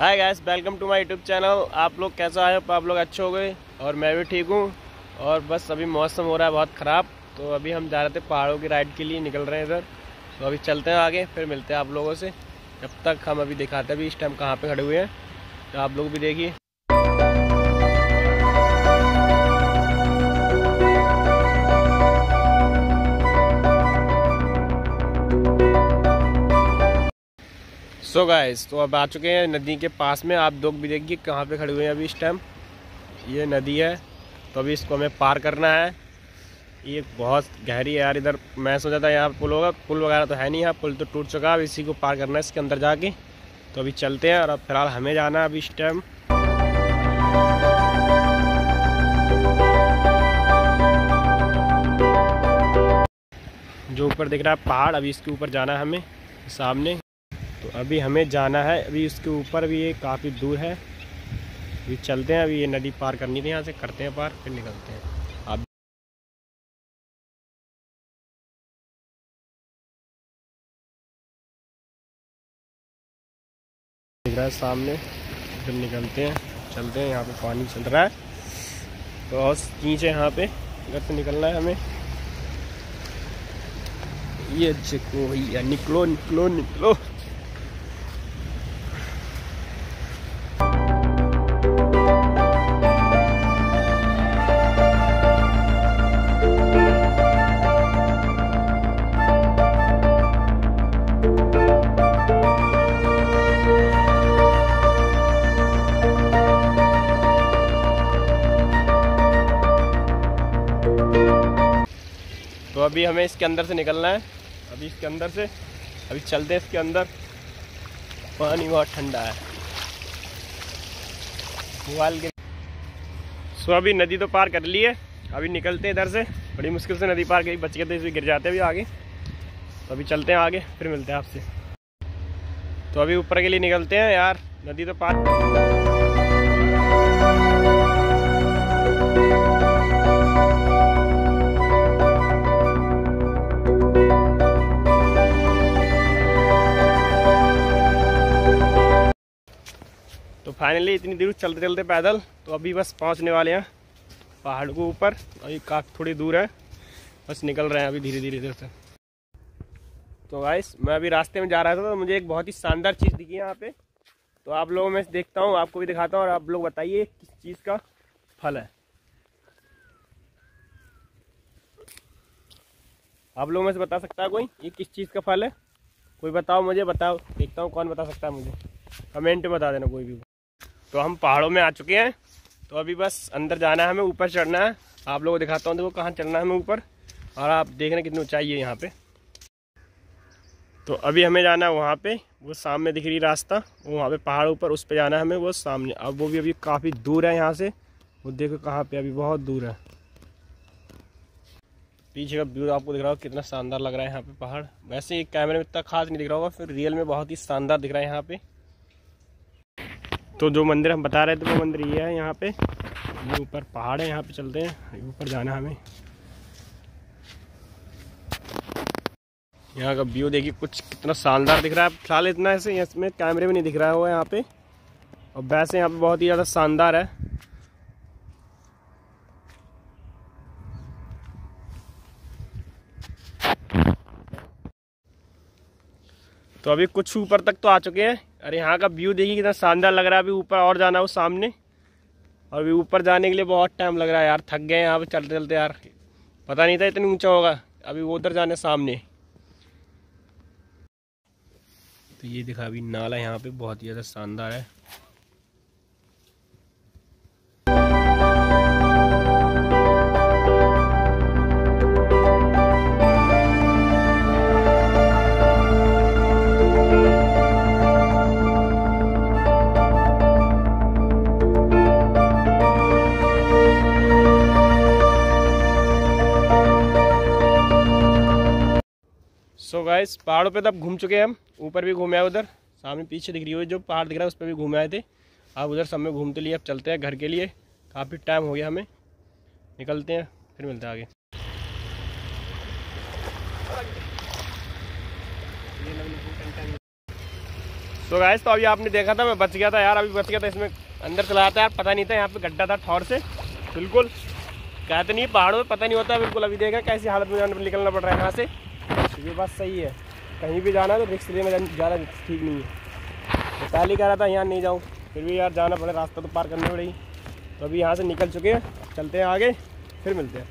Hi guys welcome to my YouTube channel आप लोग कैसा आए आप लोग अच्छे हो गए? और मैं भी ठीक हूँ। और बस अभी मौसम हो रहा है बहुत ख़राब। तो अभी हम जा रहे थे पहाड़ों की राइड के लिए, निकल रहे हैं इधर। तो अभी चलते हैं आगे, फिर मिलते हैं आप लोगों से। जब तक हम अभी दिखाते हैं अभी इस टाइम कहाँ पे खड़े हुए हैं। तो आप लोग भी देखिए। सो so गाइस तो अब आ चुके हैं नदी के पास में। आप लोग भी देखिए कहाँ पे खड़े हुए हैं अभी इस टाइम ये नदी है तो अभी इसको हमें पार करना है। ये बहुत गहरी है यार, इधर मैं सोचा था यहाँ पुल होगा, पुल वगैरह तो है नहीं यहाँ, पुल तो टूट चुका है। अब इसी को पार करना है इसके अंदर जाके। तो अभी चलते हैं और अब फ़िलहाल हमें जाना है अभी इस टाइम जो ऊपर दिख रहा है पहाड़, अभी इसके ऊपर जाना है हमें, सामने। अभी हमें जाना है। अभी उसके ऊपर भी ये काफ़ी दूर है। अभी चलते हैं, अभी ये नदी पार करनी थी, यहाँ से करते हैं पार, फिर निकलते हैं। है सामने, फिर निकलते हैं, चलते हैं, यहाँ पे पानी चल रहा है। तो और नीचे यहाँ पे घर से निकलना है हमें। ये देखो भैया, निकलो निकलो निकलो। अभी हमें इसके अंदर से निकलना है। अभी इसके अंदर से, अभी चलते हैं इसके अंदर। पानी बहुत ठंडा है। उबाल के सो अभी नदी तो पार कर ली है। अभी निकलते हैं इधर से। बड़ी मुश्किल से नदी पार करी बच गए थे इसमें गिर जाते अभी आगे। तो अभी चलते हैं आगे, फिर मिलते हैं आपसे। तो अभी ऊपर के लिए निकलते हैं यार, नदी तो पार फाइनली इतनी दूर चलते चलते पैदल तो अभी बस पहुँचने वाले हैं पहाड़ को ऊपर। अभी काफ़ी थोड़ी दूर है। बस निकल रहे हैं अभी धीरे धीरे इधर से। तो गाइस मैं अभी रास्ते में जा रहा था तो मुझे एक बहुत ही शानदार चीज़ दिखी है यहाँ पे। तो आप लोगों में देखता हूँ, आपको भी दिखाता हूँ, और आप लोग बताइए किस चीज़ का फल है। आप लोगों में से बता सकता है कोई, ये किस चीज़ का फल है? कोई बताओ मुझे, बताओ, देखता हूँ कौन बता सकता है मुझे। कमेंट में बता देना कोई भी। तो हम पहाड़ों में आ चुके हैं। तो अभी बस अंदर जाना है हमें, ऊपर चढ़ना है। आप लोगों को दिखाता हूँ, देखो कहाँ चढ़ना है हमें ऊपर। और आप देख रहे कितनी ऊँचाई है यहाँ पे। तो अभी हमें जाना है वहाँ पे, वो सामने दिख रही रास्ता। वो वहाँ पे पहाड़ ऊपर, उस पर जाना है हमें वो सामने। अब वो भी अभी काफ़ी दूर है यहाँ से। वो देखो कहाँ पे अभी बहुत दूर है। पीछे का व्यू आपको दिख रहा होगा, कितना शानदार लग रहा है यहाँ पे पहाड़। वैसे एक कैमरे में इतना खास नहीं दिख रहा होगा, फिर रियल में बहुत ही शानदार दिख रहा है यहाँ पे। तो जो मंदिर हम बता रहे थे वो मंदिर ये है यहाँ पे। ये ऊपर पहाड़ है, यहाँ पे चलते हैं। ऊपर जाना हमें। यहाँ का व्यू देखिए, कुछ कितना शानदार दिख रहा है। फ़िलहाल इतना ऐसे इसमें कैमरे में नहीं दिख रहा है यहाँ पे। और वैसे यहाँ पे बहुत ही ज़्यादा शानदार है। तो अभी कुछ ऊपर तक तो आ चुके हैं। अरे यहाँ का व्यू देखिए कितना शानदार लग रहा है। अभी ऊपर और जाना हो सामने। और अभी ऊपर जाने के लिए बहुत टाइम लग रहा है यार। थक गए यहाँ पर चलते चलते यार। पता नहीं था इतना ऊँचा होगा। अभी उधर जाने सामने। तो ये देखा अभी नाला यहाँ पे बहुत ही ज़्यादा शानदार है। सो गाइस पहाड़ों पे तब घूम चुके हैं हम। ऊपर भी घूमे आए उधर, सामने पीछे दिख रही हुई जो पहाड़ दिख रहा है, उस पर भी घूमे आए थे। आप उधर सब में घूमते लिए, अब चलते हैं घर के लिए। काफ़ी टाइम हो गया हमें। निकलते हैं, फिर मिलते हैं आगे। तो गाइस तो अभी आपने देखा था, मैं बच गया था यार, अभी बच गया था इसमें। अंदर चला था यार, पता नहीं था यहाँ पे गड्ढा था ठौर से। बिल्कुल। कहते नहीं, पहाड़ों में पता नहीं होता, बिल्कुल अभी देखा, कैसी हालत में निकलना पड़ रहा है यहाँ से। ये बात सही है। कहीं भी जाना है तो रिक्स लेने ज़्यादा ठीक नहीं है। पहले कह रहा था, यहाँ नहीं जाऊँ। फिर भी यार जाना पड़े, रास्ता तो पार करना पड़ेगी तो अभी यहाँ से निकल चुके हैं। चलते हैं आगे, फिर मिलते हैं।